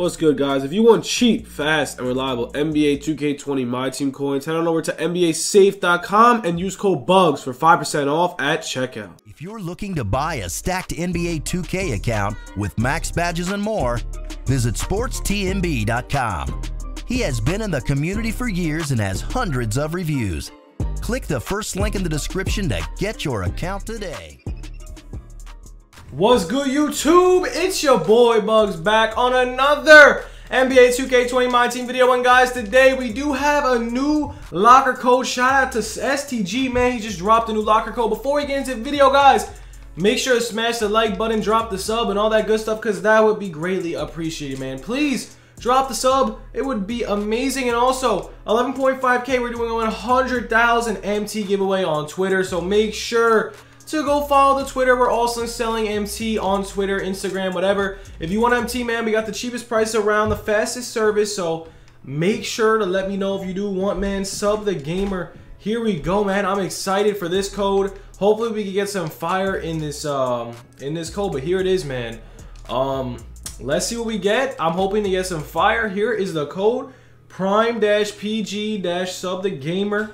What's good, guys? If you want cheap, fast, and reliable NBA 2K20 My Team coins, head on over to NBASafe.com and use code BUGZ for 5% off at checkout. If you're looking to buy a stacked NBA 2K account with max badges and more, visit SportsTNB.com. He has been in the community for years and has hundreds of reviews. Click the first link in the description to get your account today. What's good, YouTube? It's your boy Bugz back on another NBA 2K20 My Team video. And guys, today we do have a new locker code. Shout out to STG, man. He just dropped a new locker code. Before we get into the video, guys, make sure to smash the like button, drop the sub, and all that good stuff, because that would be greatly appreciated, man. Please drop the sub. It would be amazing. And also, 11.5K, we're doing a 100,000 MT giveaway on Twitter. So make sure to go follow the Twitter. We're also selling MT on Twitter, Instagram, whatever. If you want MT, man, we got the cheapest price around, the fastest service. So make sure to let me know if you do want, man. Sub the gamer. Here we go, man. I'm excited for this code. Hopefully we can get some fire in this um in this code. But here it is, man. Um, let's see what we get. I'm hoping to get some fire. Here is the code. Prime dash PG dash sub the gamer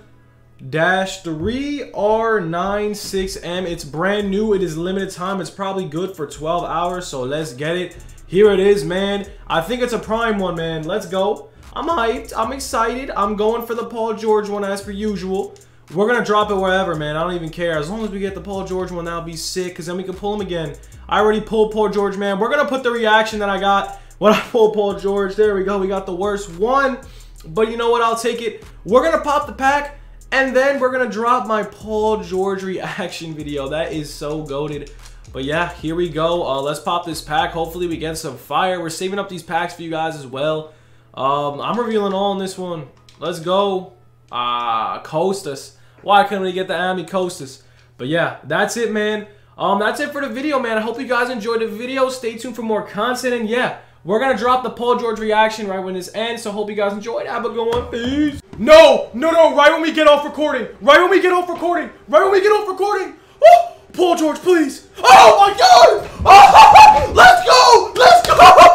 dash 3R96M. It's brand new. It is limited time. It's probably good for 12 hours. So let's get it. Here it is, man. I think it's a prime one, man. Let's go. I'm hyped. I'm excited. I'm going for the Paul George one as per usual. We're going to drop it wherever, man. I don't even care. As long as we get the Paul George one, that'll be sick. Because then we can pull him again. I already pulled Paul George, man. We're going to put the reaction that I got when I pulled Paul George. There we go. We got the worst one. But you know what? I'll take it. We're going to pop the pack. And then we're to drop my Paul George reaction video. That is so goaded. But yeah, here we go. Uh, let's pop this pack. Hopefully we get some fire. We're saving up these packs for you guys as well. Um, I'm revealing all in this one. Let's go. Ah, uh, Kostas. Why couldn't we get the Ami Kostas? But yeah, that's it, man. Um, that's it for the video, man. I hope you guys enjoyed the video. Stay tuned for more content. And yeah, we're to drop the Paul George reaction right when this ends. So hope you guys enjoyed. Have a good one. Peace. No, no, no, right when we get off recording. Right when we get off recording. Right when we get off recording. Oh, Paul George, please. Oh, my God. Oh, let's go. Let's go.